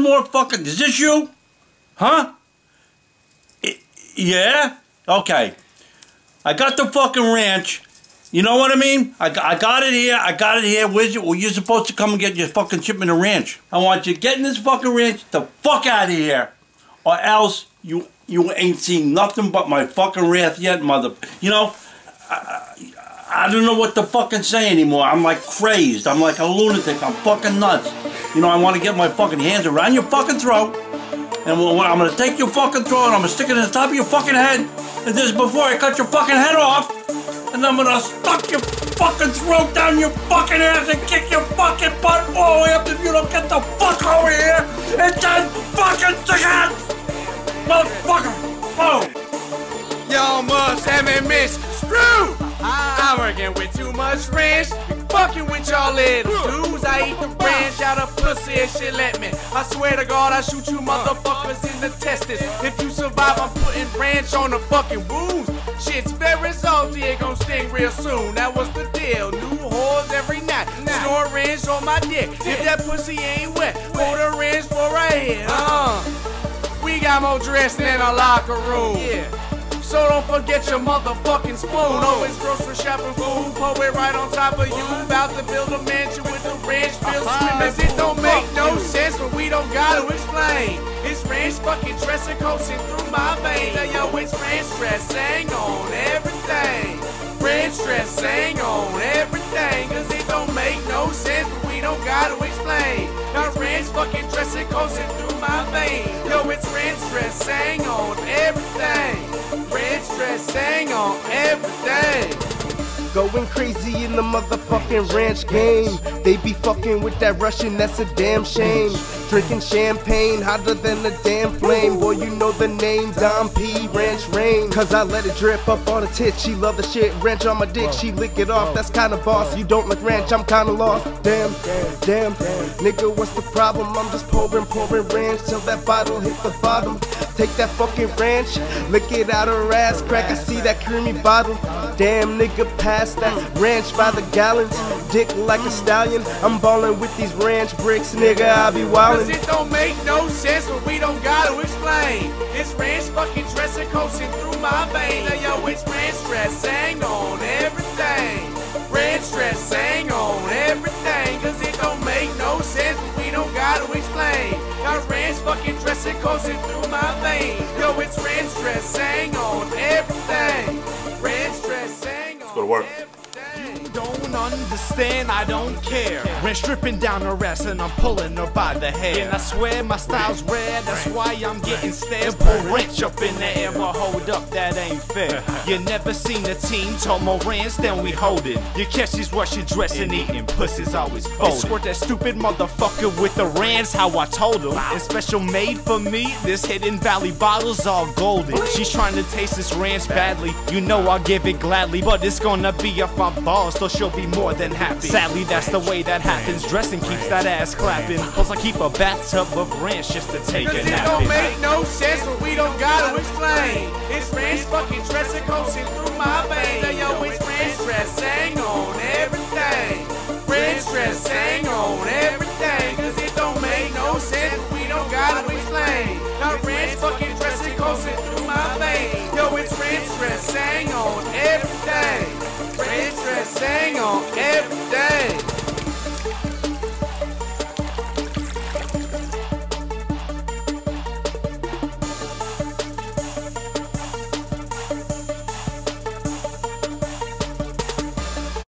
more fucking. Is this you? Huh? I- yeah? Okay. I got the fucking ranch. You know what I mean? I, I got it here. I got it here. Where's you? Well, you're supposed to come and get your fucking shipment of ranch. I want you getting this fucking ranch the fuck out of here, or else you you ain't seen nothing but my fucking wrath yet, mother. You know, I, I don't know what to fucking say anymore. I'm like crazed. I'm like a lunatic. I'm fucking nuts. You know, I want to get my fucking hands around your fucking throat. And when I'm gonna take your fucking throat and I'm gonna stick it in the top of your fucking head. And this is before I cut your fucking head off. And I'm gonna stuff your fucking throat down your fucking ass and kick your fucking butt all the way up if you don't get the fuck over here and then fucking stick it! Motherfucker! Oh! Y'all must have me missed. Screw! Ah. I'm working with too much ranch. Fucking with y'all little dudes. I eat the ranch out of pussy and shit let me. I swear to God, I shoot you motherfuckers in the testes. If you survive, I'm putting ranch on the fucking wounds. Shit's very salty, it gon' sting real soon. That was the deal. New whores every night. Snore ranch on my dick. If that pussy ain't wet, pour the ranch for right here. Uh. We got more dressing in our locker room. Yeah. So don't forget your motherfucking spoon. Always grocery shopping food, poet right on top of you. About to build a mansion with the ranch filled swimmers. It don't make no sense, but we don't gotta explain. It's ranch fucking dressing coursing through my veins. Now, yo, it's ranch dressing on everything. Ranch dressing on everything. Ranch dressing on everything. Going crazy in the motherfucking ranch game. They be fucking with that Russian, that's a damn shame. Drinking champagne hotter than a damn flame. Boy, you know the name Dom P. Ranch Rain. Cause I let it drip up on the tit. She love the shit. Ranch on my dick, she lick it off. That's kinda boss. You don't like ranch, I'm kinda lost. Damn, damn, nigga, what's the problem? I'm just pouring, pouring ranch till that bottle hit the bottom. Take that fucking ranch, lick it out her ass crack. I see that creamy bottle. Damn, nigga, pass that ranch by the gallons. Dick like a stallion. I'm ballin' with these ranch bricks, nigga. I be wildin'. Cause it don't make no sense, but we don't gotta explain. This ranch fucking dressing coursing through my veins. Now, yo, it's ranch dressing on everything. Ranch dressing on everything. Cause it don't make no sense, but we don't gotta explain. Fucking dressing coursing through my veins. Yo, it's ranch dressing on everything. Ranch dressing on go to work. everything. Don't understand, I don't care. Ran stripping down her ass and I'm pulling her by the hair. And I swear my style's rare, that's why I'm getting stared. Pull wrench up in the air, well hold up, that ain't fair. You never seen a team told more ranch than we hold it. You catch these Russian dressing, eating pussies always folded. Squirt that stupid motherfucker with the ranch, how I told him. It's special made for me, this Hidden Valley bottle's all golden. She's trying to taste this ranch badly, you know I'll give it gladly. But it's gonna be up my balls, so she'll be more than happy. Sadly, that's the way that happens. Dressing keeps that ass clapping. Plus, I keep a bathtub of ranch just to take a Cause it nap. don't in. make no sense, but we don't gotta explain. It's ranch fucking dressing coursing through my veins. Yo, it's ranch dressing